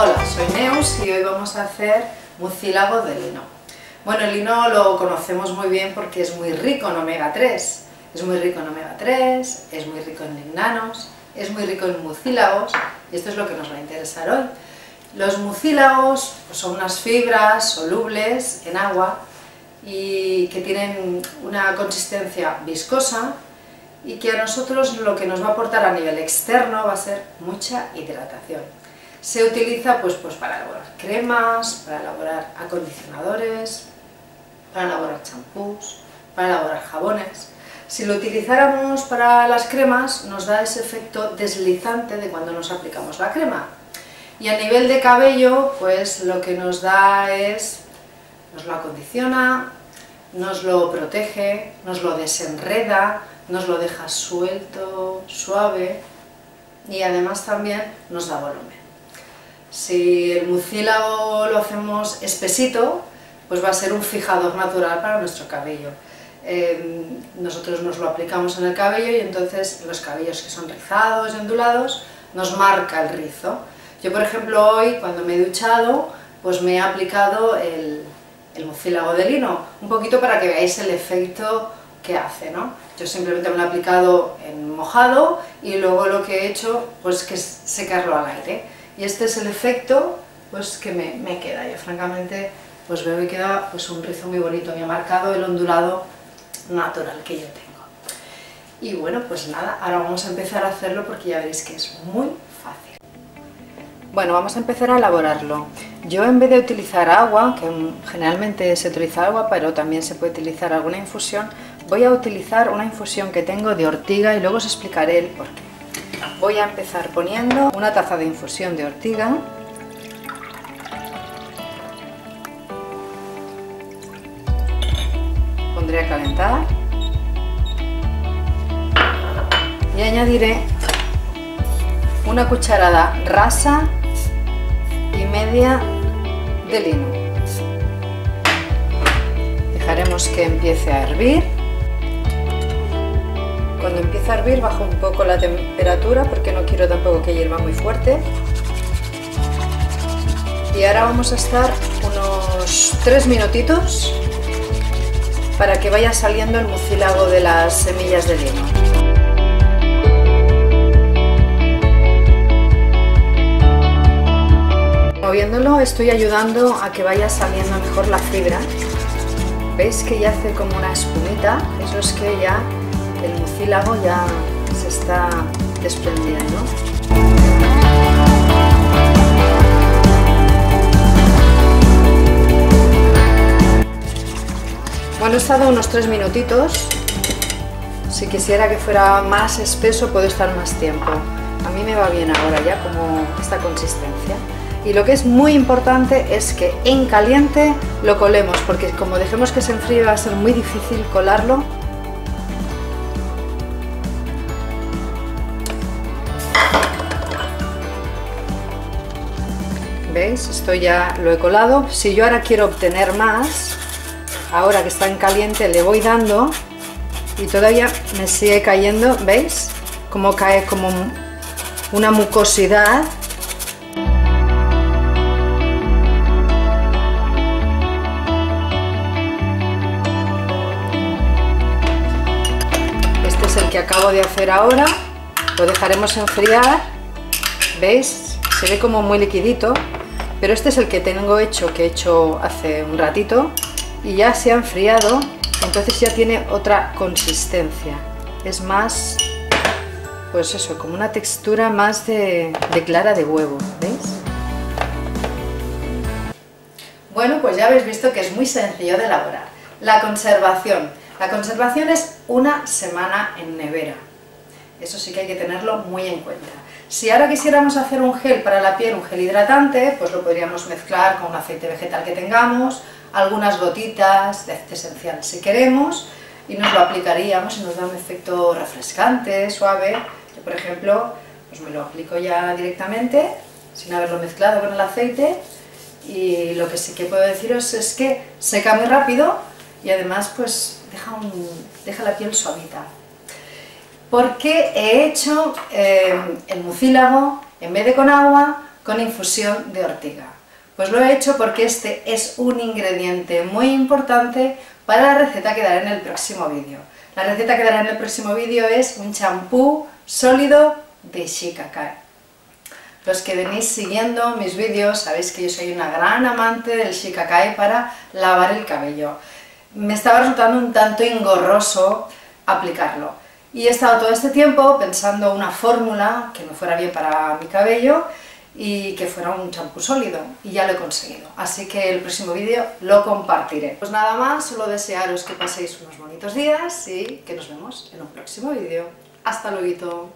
Hola, soy Neus y hoy vamos a hacer mucílago de lino. Bueno, el lino lo conocemos muy bien porque es muy rico en omega 3. Es muy rico en omega 3, es muy rico en lignanos, es muy rico en mucílagos y esto es lo que nos va a interesar hoy. Los mucílagos son unas fibras solubles en agua y que tienen una consistencia viscosa y que a nosotros lo que nos va a aportar a nivel externo va a ser mucha hidratación. Se utiliza pues, pues para elaborar cremas, para elaborar acondicionadores, para elaborar champús, para elaborar jabones. Si lo utilizáramos para las cremas nos da ese efecto deslizante de cuando nos aplicamos la crema. Y a nivel de cabello, pues lo que nos da es, nos lo acondiciona, nos lo protege, nos lo desenreda, nos lo deja suelto, suave y además también nos da volumen. Si el mucílago lo hacemos espesito, pues va a ser un fijador natural para nuestro cabello. Em, nosotros nos lo aplicamos en el cabello y entonces los cabellos que son rizados y ondulados nos marca el rizo. Yo por ejemplo hoy cuando me he duchado pues me he aplicado el, mucílago de lino, un poquito para que veáis el efecto que hace, ¿no? Yo simplemente me lo he aplicado en mojado y luego lo que he hecho pues que secarlo al aire. Y este es el efecto pues que me, queda. Yo francamente pues veo que queda pues un rizo muy bonito, me ha marcado el ondulado natural que yo tengo. Y bueno, pues nada, ahora vamos a empezar a hacerlo porque ya veréis que es muy fácil. Bueno, vamos a empezar a elaborarlo. Yo en vez de utilizar agua, que generalmente se utiliza agua, pero también se puede utilizar alguna infusión, voy a utilizar una infusión que tengo de ortiga y luego os explicaré el por qué. Voy a empezar poniendo una taza de infusión de ortiga. Pondré a calentar. Y añadiré una cucharada rasa y media de lino. Dejaremos que empiece a hervir. Cuando empiece a hervir bajo un poco la temperatura porque no quiero tampoco que hierva muy fuerte. Y ahora vamos a estar unos 3 minutitos para que vaya saliendo el mucílago de las semillas de lino. Moviéndolo estoy ayudando a que vaya saliendo mejor la fibra. ¿Veis que ya hace como una espumita? Eso es que ya el mucílago ya se está desprendiendo. Bueno, he estado unos tres minutitos. Si quisiera que fuera más espeso puedo estar más tiempo. A mí me va bien ahora ya como esta consistencia y lo que es muy importante es que en caliente lo colemos porque como dejemos que se enfríe va a ser muy difícil colarlo Esto ya lo he colado. Si yo ahora quiero obtener más, ahora que está en caliente le voy dando y todavía me sigue cayendo, ¿veis? Como cae como una mucosidad que acabo de hacer ahora, lo dejaremos enfriar, ¿veis? Se ve como muy liquidito, pero este es el que tengo hecho, que he hecho hace un ratito, y ya se ha enfriado, entonces ya tiene otra consistencia, es más, pues eso, como una textura más de, de clara de huevo, ¿veis? Bueno, pues ya habéis visto que es muy sencillo de elaborar. La conservación. La conservación es una semana en nevera. Eso sí que hay que tenerlo muy en cuenta. Si ahora quisiéramos hacer un gel para la piel, un gel hidratante, pues lo podríamos mezclar con un aceite vegetal que tengamos, algunas gotitas de aceite esencial si queremos, y nos lo aplicaríamos y nos da un efecto refrescante, suave. Yo, por ejemplo, pues me lo aplico ya directamente, sin haberlo mezclado con el aceite, y lo que sí que puedo deciros es que seca muy rápido y además pues deja, la piel suavita. Porque he hecho eh, el mucílago, en vez de con agua, con infusión de ortiga. Pues lo he hecho porque este es un ingrediente muy importante para la receta que daré en el próximo vídeo. La receta que daré en el próximo vídeo es un champú sólido de shikakai. Los que venís siguiendo mis vídeos sabéis que yo soy una gran amante del shikakai para lavar el cabello. Me estaba resultando un tanto engorroso aplicarlo. Y he estado todo este tiempo pensando una fórmula que me fuera bien para mi cabello y que fuera un champú sólido y ya lo he conseguido. Así que el próximo vídeo lo compartiré. Pues nada más, solo desearos que paséis unos bonitos días y que nos vemos en un próximo vídeo. Hasta luego.